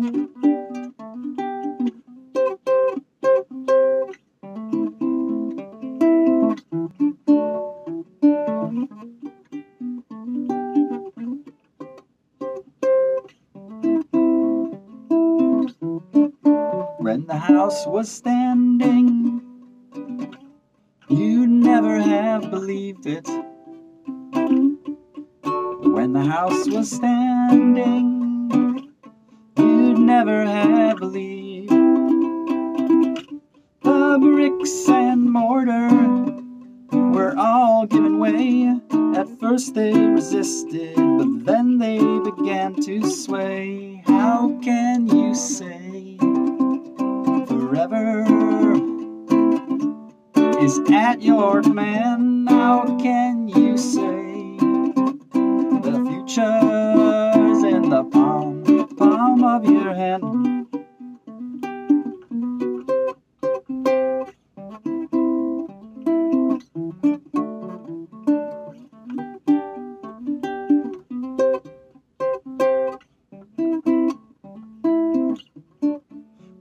When the house was standing, you'd never have believed it. When the house was standing, never have believed. The bricks and mortar were all giving way. At first they resisted, but then they began to sway. How can you say forever is at your command? How can you say the future's hand?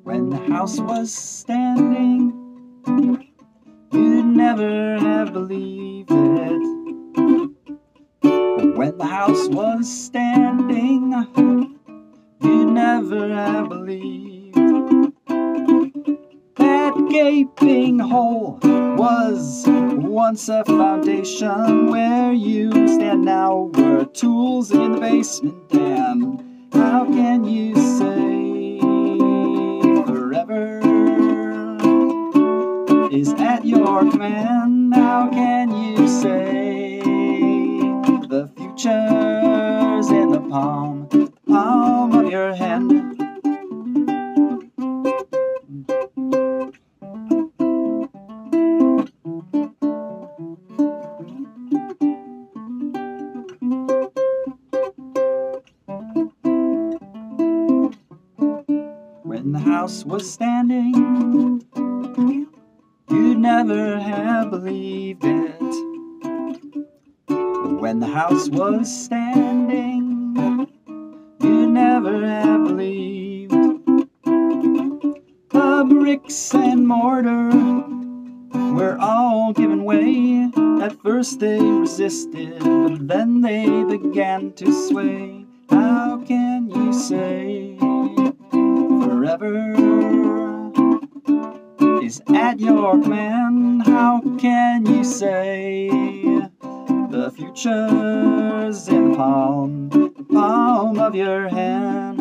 When the house was standing, you'd never have believed it. When the house was standing, have believed that gaping hole was once a foundation where you stand now. Were tools in the basement and how can you say forever is at your command? How can you say the future's in the palm When the house was standing, you'd never have believed it. When the house was standing, you'd never have believed. The bricks and mortar were all giving way. At first they resisted, but then they began to sway. How can you say forever is at your command? How can you say the future's in the palm, the palm of your hand?